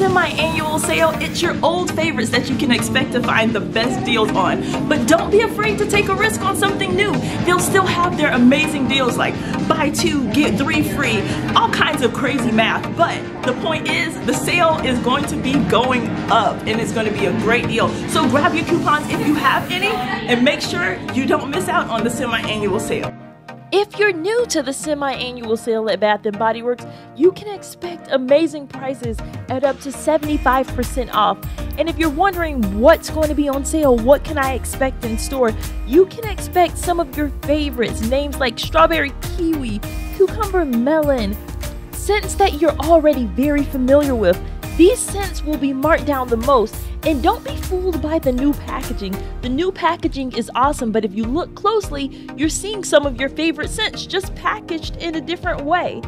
semi-annual sale, it's your old favorites that you can expect to find the best deals on. But don't be afraid to take a risk on something new. They'll still have their amazing deals like buy two, get three free, all kinds of crazy math. But the point is, the sale is going to be going up and it's going to be a great deal. So grab your coupons if you have any and make sure you don't miss out on the semi-annual sale. If you're new to the semi-annual sale at Bath & Body Works, you can expect amazing prices at up to 75% off. And if you're wondering what's going to be on sale, what can I expect in store, you can expect some of your favorites, names like strawberry kiwi, cucumber melon, scents that you're already very familiar with. These scents will be marked down the most and don't be fooled by the new packaging. The new packaging is awesome, but if you look closely, you're seeing some of your favorite scents just packaged in a different way.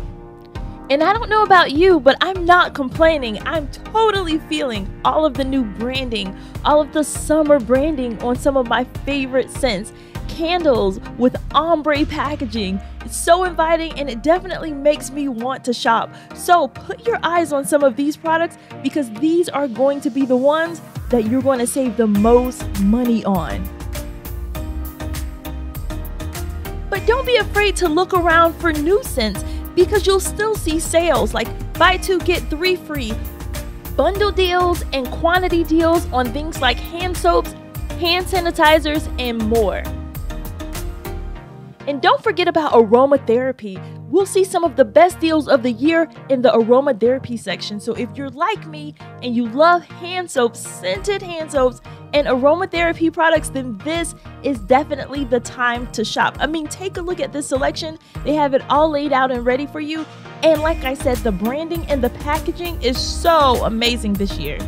And I don't know about you, but I'm not complaining. I'm totally feeling all of the new branding, all of the summer branding on some of my favorite scents. Candles with ombre packaging. It's so inviting and it definitely makes me want to shop. So put your eyes on some of these products because these are going to be the ones that you're going to save the most money on. But don't be afraid to look around for new scents because you'll still see sales like buy two get three free, bundle deals, and quantity deals on things like hand soaps, hand sanitizers, and more. And don't forget about aromatherapy. We'll see some of the best deals of the year in the aromatherapy section. So if you're like me and you love hand soaps, scented hand soaps, and aromatherapy products, then this is definitely the time to shop. I mean, take a look at this selection. They have it all laid out and ready for you. And like I said, the branding and the packaging is so amazing this year.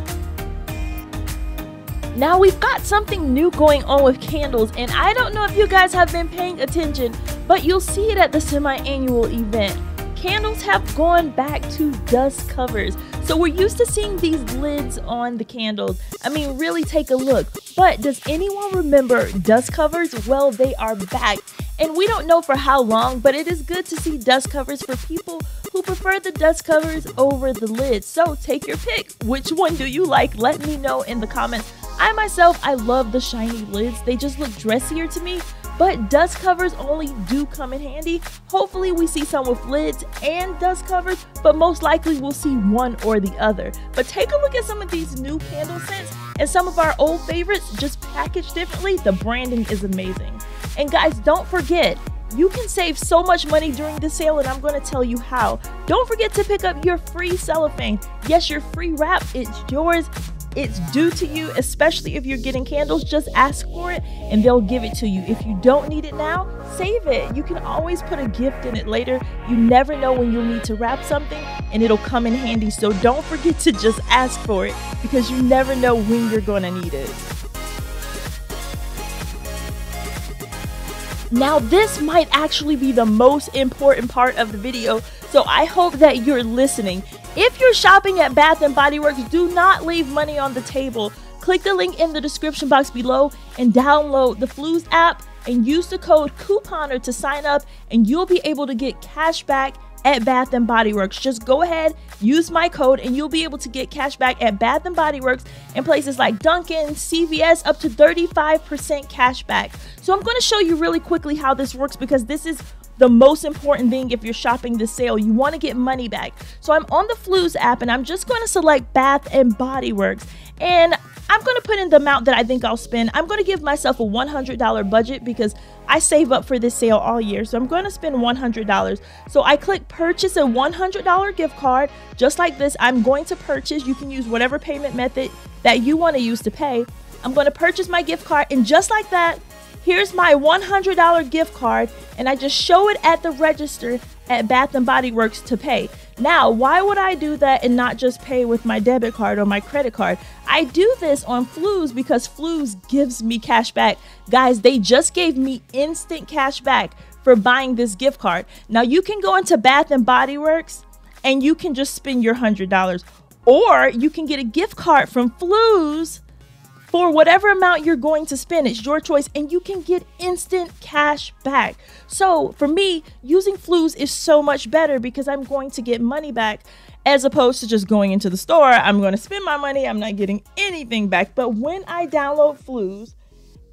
Now we've got something new going on with candles, and I don't know if you guys have been paying attention, but you'll see it at the semi-annual event. Candles have gone back to dust covers. So we're used to seeing these lids on the candles. I mean, really take a look. But does anyone remember dust covers? Well, they are back. And we don't know for how long, but it is good to see dust covers for people who prefer the dust covers over the lids. So take your pick. Which one do you like? Let me know in the comments I myself, I love the shiny lids. They just look dressier to me, but dust covers only do come in handy. Hopefully we see some with lids and dust covers, but most likely we'll see one or the other. But take a look at some of these new candle scents and some of our old favorites just packaged differently. The branding is amazing. And guys, don't forget, you can save so much money during the sale and I'm going to tell you how. Don't forget to pick up your free cellophane. Yes, your free wrap, it's yours. It's due to you, especially if you're getting candles. Just ask for it and they'll give it to you. If you don't need it now, save it. You can always put a gift in it later. You never know when you'll need to wrap something and it'll come in handy. So don't forget to just ask for it because you never know when you're going to need it. Now, this might actually be the most important part of the video, so I hope that you're listening. If you're shopping at Bath & Body Works, do not leave money on the table. Click the link in the description box below and download the Fluz app and use the code COUPONER to sign up and you'll be able to get cash back at Bath & Body Works. Just go ahead, use my code, and you'll be able to get cash back at Bath & Body Works in places like Dunkin', CVS, up to 35% cash back. So I'm going to show you really quickly how this works because this is the most important thing if you're shopping the sale. You want to get money back. So I'm on the Fluz app and I'm just going to select Bath and Body Works. And I'm going to put in the amount that I think I'll spend. I'm going to give myself a $100 budget because I save up for this sale all year. So I'm going to spend $100. So I click purchase a $100 gift card. Just like this, I'm going to purchase. You can use whatever payment method that you want to use to pay. I'm going to purchase my gift card. And just like that, Here's my $100 gift card, and I just show it at the register at Bath and Body Works to pay. Now, why would I do that and not just pay with my debit card or my credit card? I do this on Fluz because Fluz gives me cash back. Guys, they just gave me instant cash back for buying this gift card. Now, you can go into Bath and Body Works and you can just spend your $100 or you can get a gift card from Fluz for whatever amount you're going to spend. It's your choice, and you can get instant cash back. So for me, using Fluz is so much better because I'm going to get money back. as opposed to just going into the store. I'm going to spend my money, I'm not getting anything back. But when I download Fluz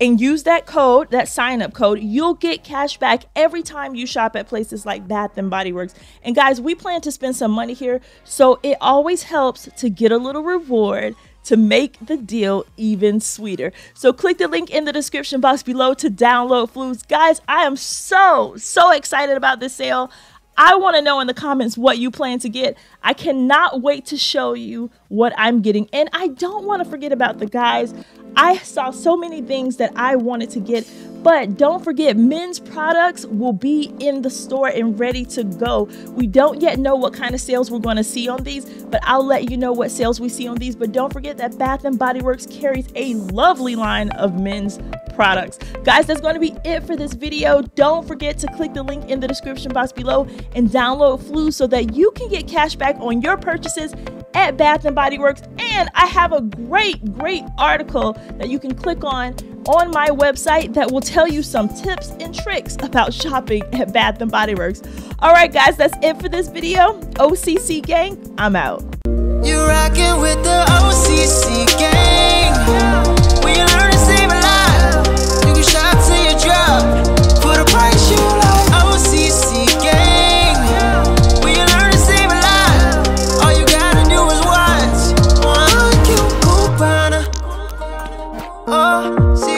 and use that code, that sign up code, you'll get cash back every time you shop at places like Bath and Body Works. And guys, we plan to spend some money here, so it always helps to get a little reward to make the deal even sweeter. So click the link in the description box below to download Fluz. Guys, I am so, so excited about this sale. I want to know in the comments what you plan to get. I cannot wait to show you what I'm getting. And I don't want to forget about the guys. I saw so many things that I wanted to get, but don't forget, men's products will be in the store and ready to go. We don't yet know what kind of sales we're going to see on these, but I'll let you know what sales we see on these. But don't forget that Bath and Body Works carries a lovely line of men's products. Guys, that's going to be it for this video. Don't forget to click the link in the description box below and download Fluz so that you can get cash back on your purchases at Bath Body Works. And I have a great, great article that you can click on on my website that will tell you some tips and tricks about shopping at Bath Body Works. All right, guys, that's it for this video. OCC gang, I'm out. You rocking with the OCC gang. see